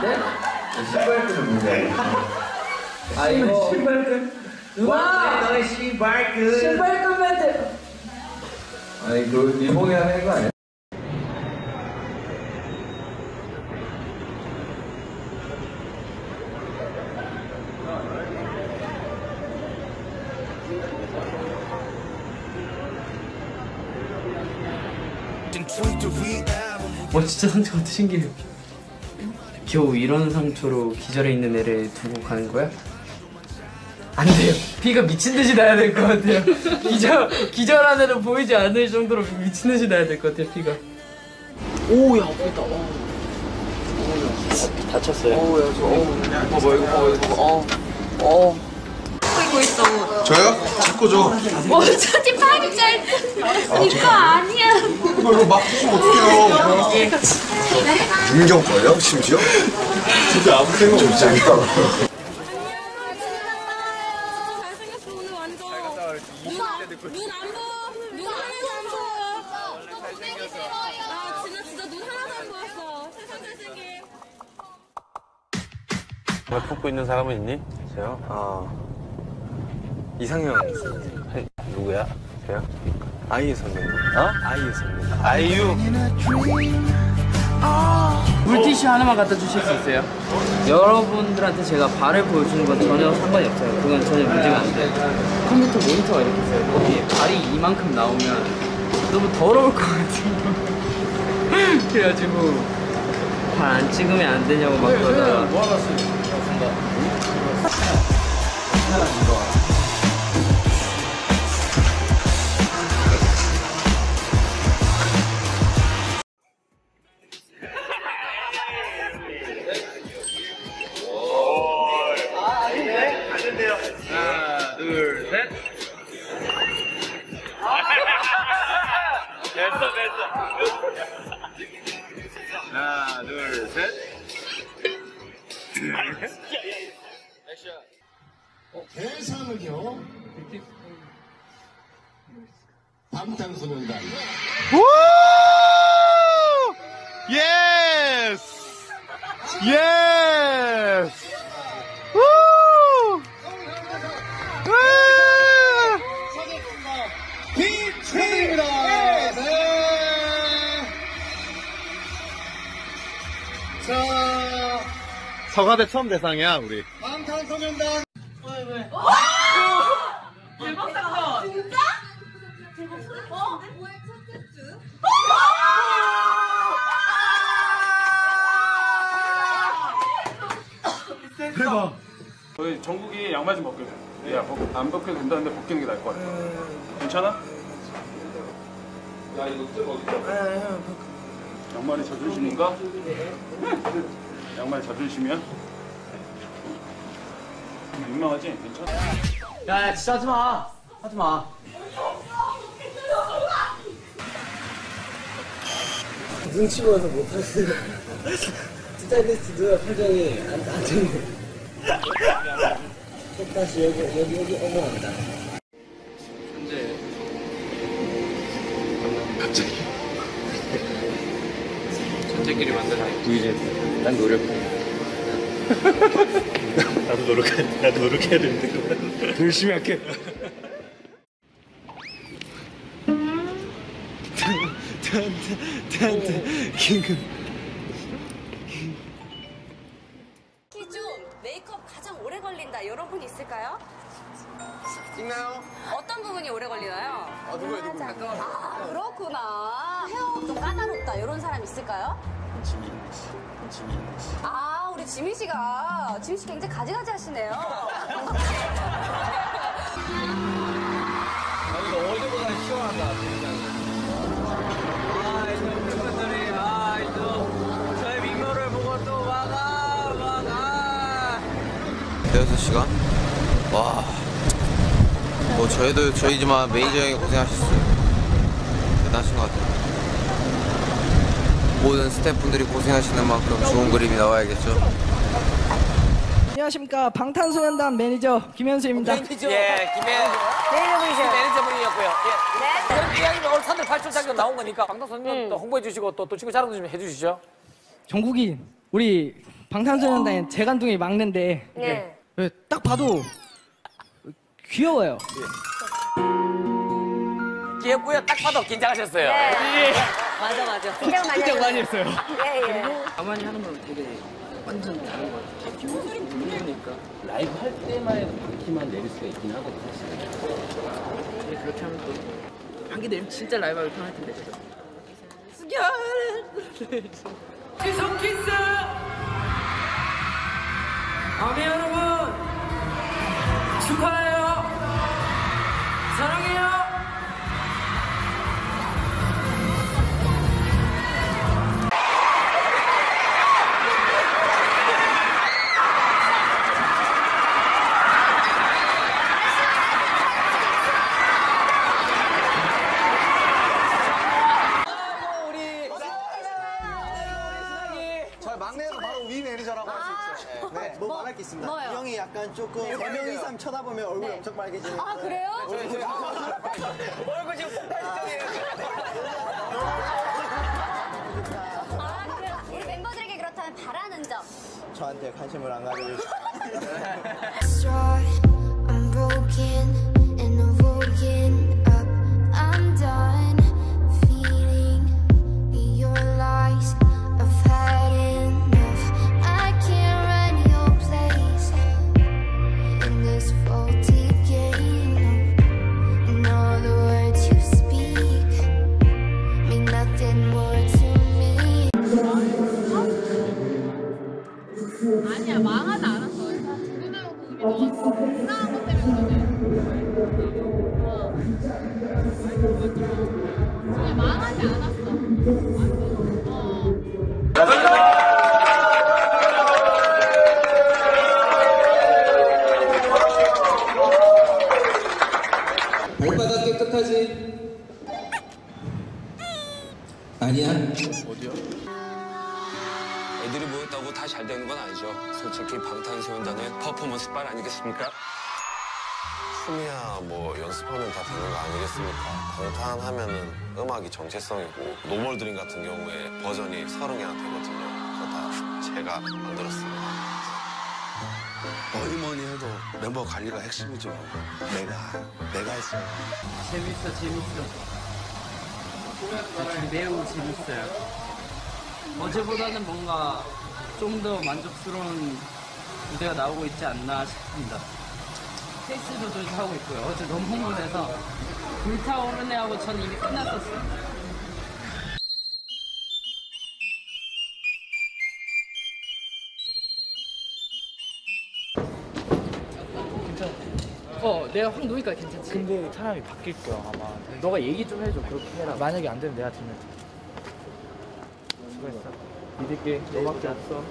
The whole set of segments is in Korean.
신발끈은 뭔데? 아 이거 신발끈? 누나! 너의 신발끈 신발끈 멘트. 아니 그 일본에 하는 거 아니야? 와 진짜 상처 같아 신기해 겨우 이런 상처로 기절해 있는 애를 두고 가는 거야? 안 돼요. 피가 미친 듯이 나야 될 것 같아요. 기절, 기절한 애는 보이지 않을 정도로 미친 듯이 나야 될 것 같아요 피가. 오야 아프겠다. 다쳤어요? 오야 저 어, 뭐 이거 어 이거. 어 어. 저요? 자꾸 저 어차피 팔이 짧 이거 아니야. 이걸로 막 부수면 어떡해요 윤경 거예요? 심지어? 진짜 아무 생각 없이 재밌다 잘생겼어 오늘 완전. 엄마 눈안 보여. 눈 하나도 안 보여. 아 진짜 진짜 눈 하나도 안 보였어. 세상 잘생김. 왜 품고 있는 사람은 있니? 저요? 아 이상형 해, 누구야? 저요? 아이유 선배님 어? 아이유 선배님 아이유 물티슈 하나만 갖다 주실 수 있어요? 여러분들한테 제가 발을 보여주는 건 전혀 상관이 없어요. 그건 전혀 문제가 안 돼. 컴퓨터 모니터가 이렇게 있어요. 거기에 발이 이만큼 나오면 너무 더러울 것 같아요. 그래가지고 발 안 찍으면 안 되냐고 막 그러다가 하나 방탄소년단. 예스 예스 우! 비트입니다. 네. 자 서가대 처음 대상이야 우리. 방탄소년단 저희 정국이 양말 좀 벗겨줘. 야, 벗, 안 벗겨도 된다는데 벗기는 게 나을 것 같아. 괜찮아? 야, 이거 어디 양말이 자존심인가? 양말이 자존심이야? 민망하지? 괜찮아? 야 진짜 하지 마 하지 마 눈치 보여서 못하시네 스타일리스트 누나 표정이 안, 안 좋네 다시 여기 여기 여기 어머 간다. 현재 갑자기? 천재끼리 만드는 VJ 난 노력해. 나도 노력해 나도 노력해야 되는데 그거 열심히 할게 기준 메이크업 가장 오래 걸린다 이런 분 있을까요? 있나요? 어떤 부분이 오래 걸리나요? 아 누구야 누구 아 그렇구나. 헤어 좀 까다롭다 이런 사람 있을까요? 지민 씨 지민 씨아 우리 지민 씨가 지민 씨 굉장히 가지가지 하시네요. 어제보다 시원하다 아 이제 우리 팬들이 아 이제 저의 민거를 보고 또 와가 와가 대여섯 시간? 와. 뭐 저희도 저희지만 매니저 형이 고생하셨어요. 대단하신 것 같아요. 모든 스태프분들이 고생하시는 만큼 좋은 그림이 나와야겠죠. 안녕하십니까 방탄소년단 매니저 김현수입니다. 예, 김현 매니저분이세요. 매니저분이었고요. 예. 그럼 이야기면 오늘 산들 8초 자격 나온 거니까 방탄소년단 또 홍보해 주시고 또, 또 친구 자랑 좀 해주시죠. 정국이 우리 방탄소년단의 재간둥이 막내인데 네. 예, 딱 봐도 귀여워요. 귀엽고요. 딱 봐도 긴장하셨어요. 네. 맞아, 맞아. 긴장 많이 긴장 많이. 했어요. 예, 예. 가만히 하는 거랑 되게 완전 다른 것 같아요. 김호준이 부르니까 라이브 할 때만 해도 바퀴만 내릴 수가 있긴 하거든 사실. 근데 그렇게 하면 또 바퀴 내리면 진짜 라이브 하기 편할 텐데. 숙여. 키스 키스. 아미 여러분 축하해 약간 조금 세명 이상 쳐다보면 얼굴이 엄청 빨개지니까. 아, 그래요? 얼굴 지금 폭발시켜요. 아, 그래요? 우리 멤버들에게 그렇다면 바라는 점. 저한테 관심을 안 가져주시고. 아니야? 애들이 모였다고 다 잘 되는 건 아니죠. 솔직히 방탄소년단은 퍼포먼스 빨 아니겠습니까? 춤이야 뭐 연습하면 다 되는 거 아니겠습니까? 방탄하면은 음악이 정체성이고 No More Dream 같은 경우에 버전이 서른 개나 되거든요. 그거 다 제가 만들었습니다. 뭐니 뭐니 해도 멤버 관리가 핵심이죠. 내가, 내가 했어요. 재밌어 재밌어. 매우 재밌어요. 어제보다는 뭔가 좀 더 만족스러운 무대가 나오고 있지 않나 싶습니다. 페이스도 조절하고 있고요. 어제 너무 흥분해서 불타오르네 하고 저는 이미 끝났었어요. 내가 확 놓으니까 괜찮지. 근데 사람이 바뀔 거야 아마 너가 얘기 좀 해줘. 그렇게 해라. 만약에 안 되면 내가 들면 수고했어 믿을게 너밖에 없어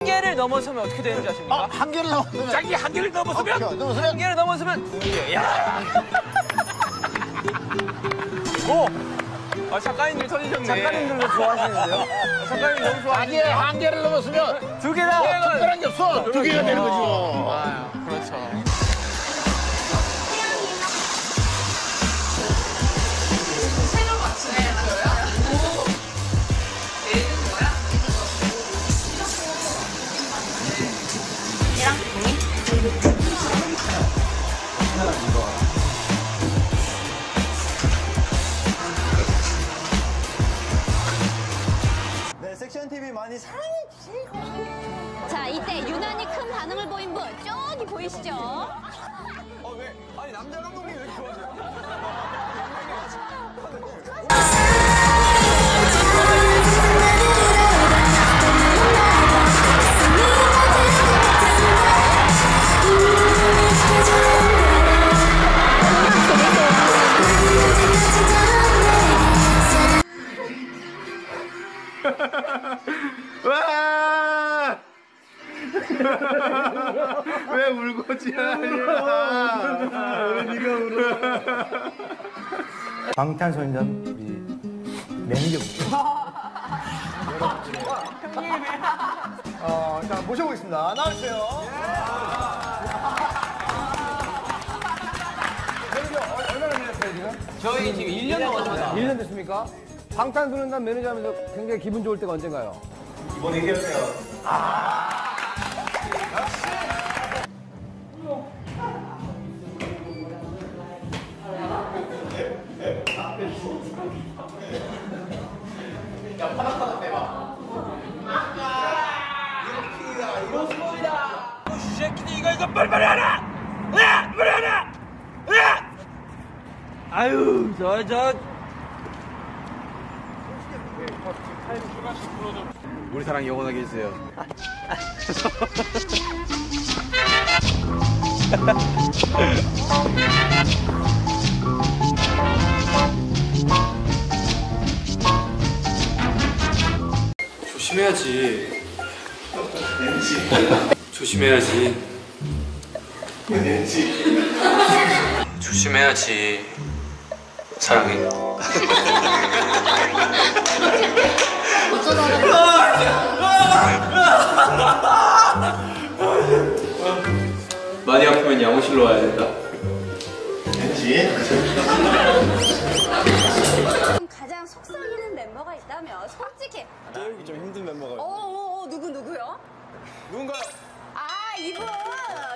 한계를 넘어서면 어떻게 되는지 아십니까? 한계를 넘으면 자기 한계를 넘어서면 아, 넘어서면? 한계를 넘어서면 야. 오. 아 작가님들 터지셨네. 작가님들도 좋아하시는데요? 작가님 너무 좋아하시는데요? 한계, 한계를 넘었으면 두 개다. 뭐 특별한 게 없어. 두 개가 되는 거지 뭐. 아, 그렇죠. 때 유난히 큰 반응을 보인 분, 저기 보이시죠? 어, 왜? 아니, 남자 감독님 왜 이렇게 좋아하세요? 왜 울고지야? 왜 네가 울어? 방탄소년단 우리 매니저분들 어, 자, 모셔보겠습니다. 나와주세요. 매니저, 어, 얼마나 되셨어요, 지금? 저희 지금 1년 넘었습니다. 1년 됐습니까? 방탄소년단 매니저 하면서 굉장히 기분 좋을 때가 언젠가요? 이번 얘기하세요. 야 바닥바닥 대봐 이렇게 이런 소리다 이 새끼들 이거 이거 빨리빨리 하라 야 빨리 하라 야 아유 저저. 우리 사랑 영원하게 해주세요. 해야지. 조심해야지. 조심해야지. 사랑해. 많이 아프면 양호실로 와야 된다. 가 속삭이는 멤버가 있다면 솔직히 때우기 좀 힘든 멤버가 어어어 누구 누구요? 누군가요? 아 이분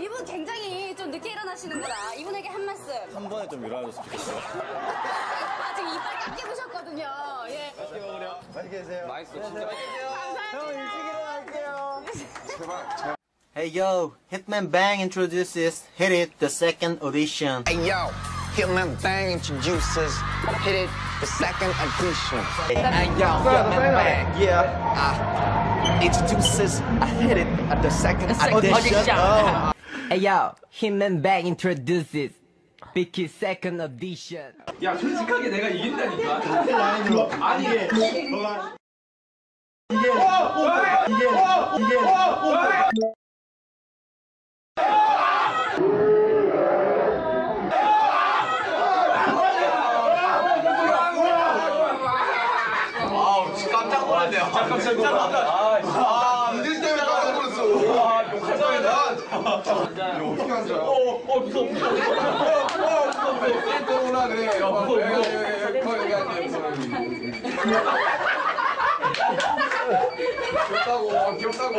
이분 굉장히 좀 늦게 일어나시는구나 이분에게 한 말씀 한 번에 좀 일어나줬으면 좋겠어요. 아 지금 이빨 딱 깨부셨거든요 예 맛있게 계세요. 맛있어. 진짜 Hey yo, Hitman Bang introduces Hit It, the second audition. Hey yo, Hitman Bang introduces Hit It, the second edition. Hey yo, Hitman Bang, yeah, uh, introduces Hit It, uh, the second edition. Oh. Hey yo, Hitman Bang introduces Bicky second edition. 야 솔직하게 내가 이긴다니까. 아니 이게 이게 이게 이게 깜짝 놀랐네요. 진짜 놀랐다. 아, 니들 때문에 깜짝 놀랐어. 아, 욕하자면 나. 어떻게 거야? 어, 어, 무서워, 무서워. 어, 어, 무서워. 센터 오라 그래. 야, 무서워, 무서워. 거기 가지, 무서워. 귀엽다고, 귀엽다고.